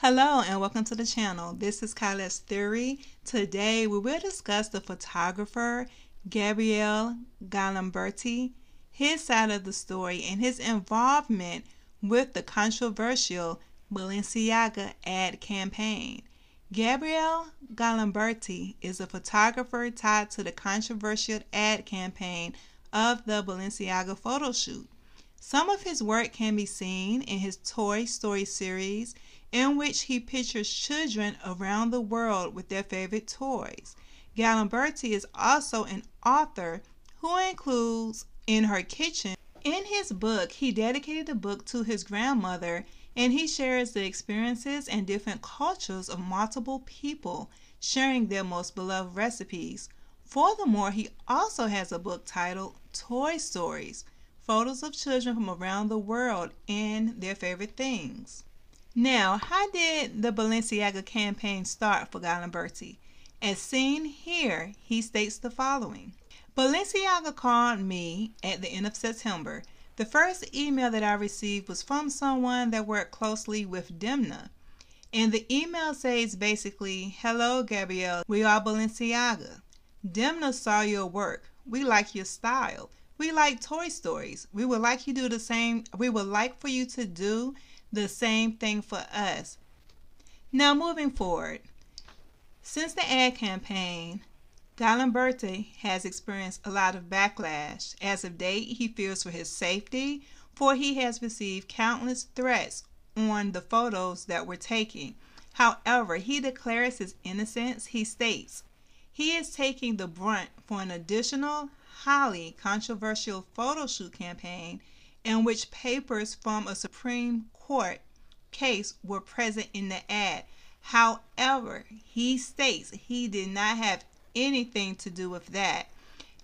Hello and welcome to the channel. This is Khylis Theory. Today we will discuss the photographer Gabriele Galimberti, his side of the story, and his involvement with the controversial Balenciaga ad campaign. Gabriele Galimberti is a photographer tied to the controversial ad campaign of the Balenciaga photo shoot. Some of his work can be seen in his Toy Story series in which he pictures children around the world with their favorite toys. Galimberti is also an author who includes In Her Kitchen. In his book, he dedicated the book to his grandmother and he shares the experiences and different cultures of multiple people, sharing their most beloved recipes. Furthermore, he also has a book titled Toy Stories photos of children from around the world and their favorite things. Now, how did the Balenciaga campaign start for Galimberti? As seen here, he states the following. Balenciaga called me at the end of September. The first email that I received was from someone that worked closely with Demna. And the email says basically, Hello, Gabriele, we are Balenciaga. Demna saw your work. We like your style. We like Toy Stories. We would like you to do the same. We would like for you to do the same thing for us. Now, moving forward, since the ad campaign, Galimberti has experienced a lot of backlash. As of date, he fears for his safety, for he has received countless threats on the photos that were taken. However, he declares his innocence. He states he is taking the brunt for an additional, highly controversial photo shoot campaign in which papers from a Supreme Court case were present in the ad. However, he states he did not have anything to do with that.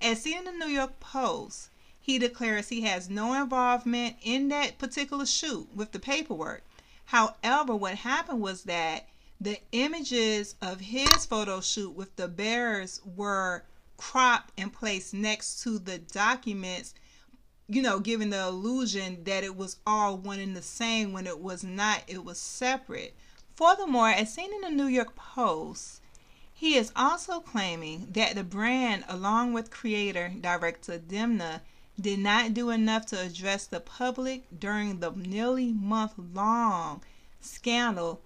As seen in the New York Post, he declares he has no involvement in that particular shoot with the paperwork. However, what happened was that the images of his photo shoot with the bears were cropped and placed next to the documents you know, giving the illusion that it was all one and the same when it was not, it was separate. Furthermore, as seen in the New York Post, he is also claiming that the brand, along with creator director Demna, did not do enough to address the public during the nearly month long scandal,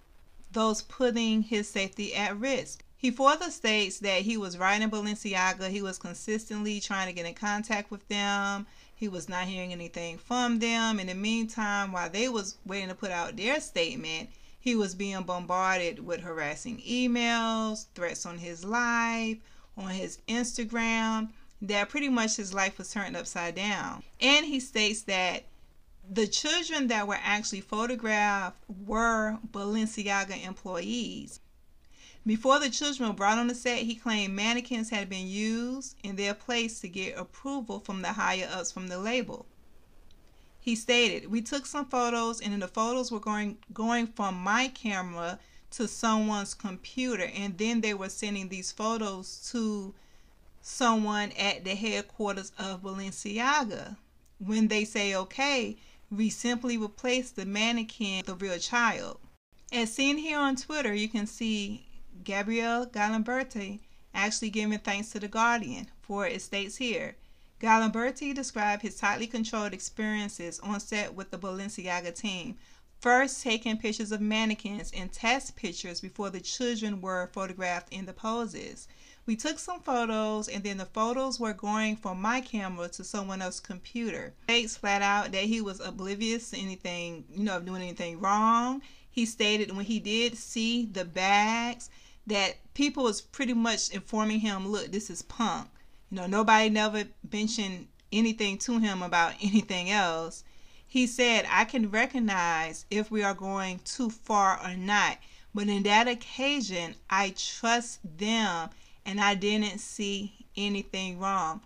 those putting his safety at risk. He further states that he was writing Balenciaga, he was consistently trying to get in contact with them, he was not hearing anything from them. In the meantime, while they was waiting to put out their statement, he was being bombarded with harassing emails, threats on his life, on his Instagram, that pretty much his life was turned upside down. And he states that the children that were actually photographed were Balenciaga employees. Before the children were brought on the set, he claimed mannequins had been used in their place to get approval from the higher ups from the label. He stated, "We took some photos, and then the photos were going going from my camera to someone's computer, and then they were sending these photos to someone at the headquarters of Balenciaga. When they say okay, we simply replace the mannequin with a real child." As seen here on Twitter, you can see Gabriele Galimberti actually giving thanks to The Guardian, for it states here Galimberti described his tightly controlled experiences on set with the Balenciaga team, first taking pictures of mannequins and test pictures before the children were photographed in the poses. We took some photos and then the photos were going from my camera to someone else's computer. States flat out that he was oblivious to anything, you know, of doing anything wrong. He stated when he did see the bags, that people was pretty much informing him, look, this is punk. You know, nobody never mentioned anything to him about anything else. He said, I can recognize if we are going too far or not. But in that occasion, I trust them and I didn't see anything wrong.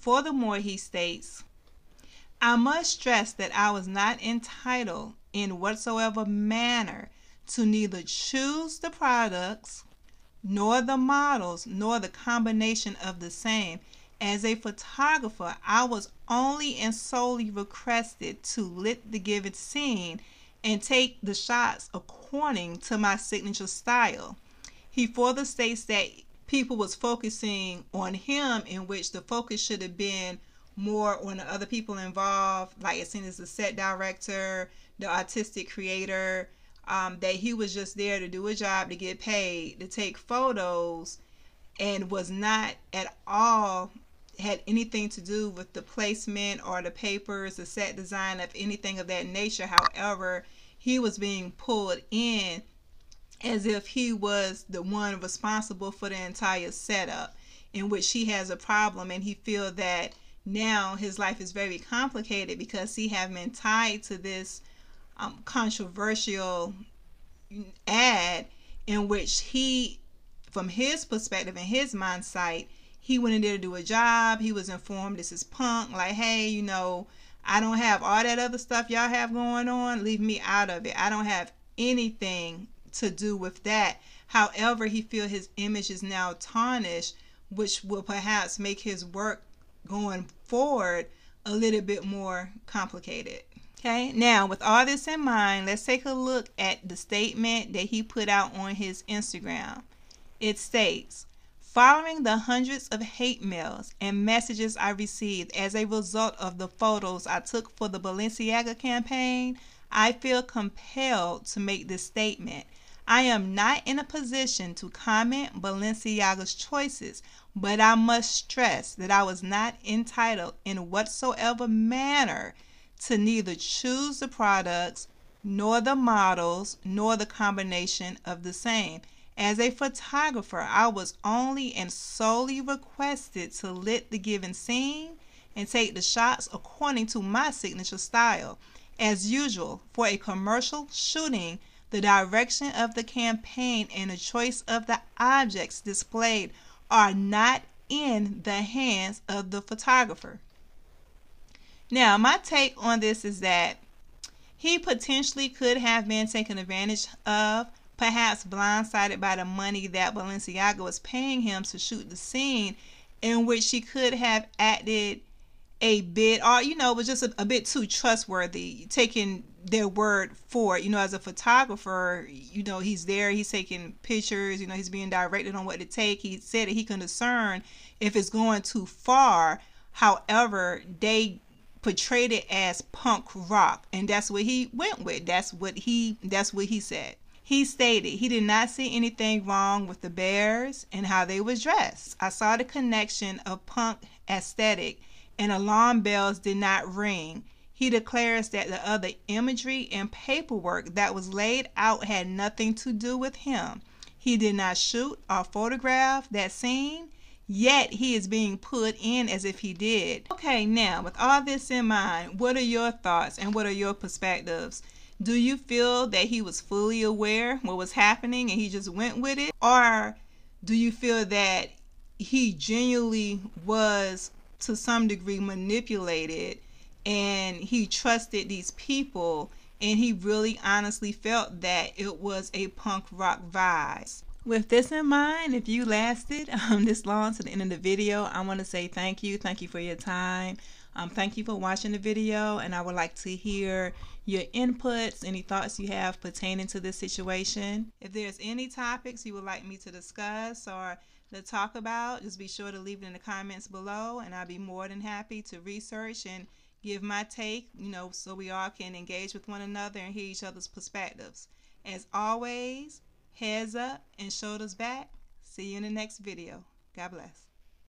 Furthermore, he states, I must stress that I was not entitled in whatsoever manner to neither choose the products nor the models, nor the combination of the same. As a photographer, I was only and solely requested to lit the given scene and take the shots according to my signature style. He further states that people was focusing on him in which the focus should have been more on the other people involved, like as seen as the set director, the artistic creator, um, that he was just there to do a job to get paid, to take photos, and was not at all had anything to do with the placement or the papers, the set design of anything of that nature. However, he was being pulled in as if he was the one responsible for the entire setup in which he has a problem and he feel that now his life is very complicated because he have been tied to this um, controversial ad in which he from his perspective and his mindset he went in there to do a job he was informed this is punk like hey you know i don't have all that other stuff y'all have going on leave me out of it i don't have anything to do with that. However, he feel his image is now tarnished, which will perhaps make his work going forward a little bit more complicated. Okay, now with all this in mind, let's take a look at the statement that he put out on his Instagram. It states, Following the hundreds of hate mails and messages I received as a result of the photos I took for the Balenciaga campaign, I feel compelled to make this statement I am not in a position to comment Balenciaga's choices, but I must stress that I was not entitled in whatsoever manner to neither choose the products nor the models nor the combination of the same. As a photographer, I was only and solely requested to lit the given scene and take the shots according to my signature style. As usual, for a commercial shooting, the direction of the campaign and the choice of the objects displayed are not in the hands of the photographer. Now, my take on this is that he potentially could have been taken advantage of, perhaps blindsided by the money that Balenciaga was paying him to shoot the scene, in which he could have acted a bit, or you know, was just a, a bit too trustworthy, taking their word for it. You know, as a photographer, you know, he's there, he's taking pictures, you know, he's being directed on what to take. He said that he can discern if it's going too far. However, they portrayed it as punk rock, and that's what he went with. That's what he that's what he said. He stated he did not see anything wrong with the bears and how they was dressed. I saw the connection of punk aesthetic and alarm bells did not ring. He declares that the other imagery and paperwork that was laid out had nothing to do with him. He did not shoot or photograph that scene, yet he is being put in as if he did. Okay, now with all this in mind, what are your thoughts and what are your perspectives? Do you feel that he was fully aware what was happening and he just went with it? Or do you feel that he genuinely was to some degree manipulated and he trusted these people and he really honestly felt that it was a punk rock vibe. With this in mind, if you lasted um, this long to the end of the video, I want to say thank you. Thank you for your time. Um, thank you for watching the video, and I would like to hear your inputs, any thoughts you have pertaining to this situation. If there's any topics you would like me to discuss or to talk about, just be sure to leave it in the comments below, and I'll be more than happy to research and give my take, you know, so we all can engage with one another and hear each other's perspectives. As always, heads up and shoulders back. See you in the next video. God bless.